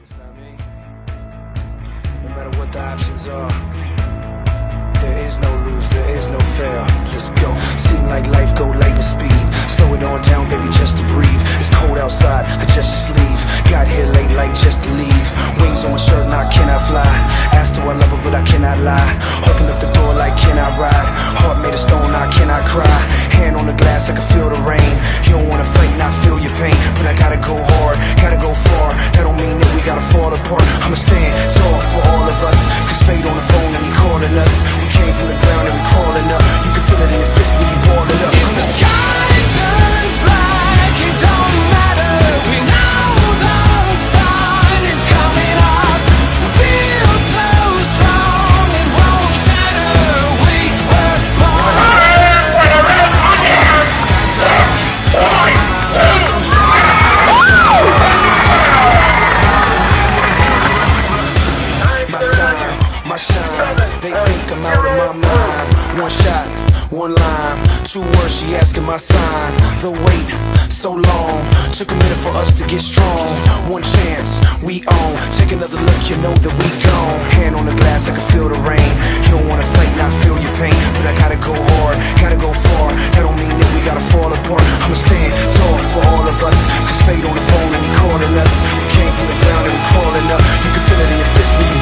No matter what the options are, there is no lose, there is no fail. Let's go. Seem like life go lightning speed. Slow it on down, baby, just to breathe. It's cold outside, adjust your sleeve. Got here late, like just to leave. Wings on shirt, and I cannot fly. Asked her I love her, but I cannot lie. Open up the door like can I ride? Heart made of They think I'm out of my mind. One shot, one line, two words, she asking my sign. The wait, so long, took a minute for us to get strong. One chance, we own. Take another look, you know that we gone. Hand on the glass, I can feel the rain. You don't wanna fight, not feel your pain. But I gotta go hard, gotta go far. That don't mean that we gotta fall apart. I'ma stand tall for all of us. Cause fate on the phone and he calling us. We came from the ground and we crawling up. You can feel it in your fist when you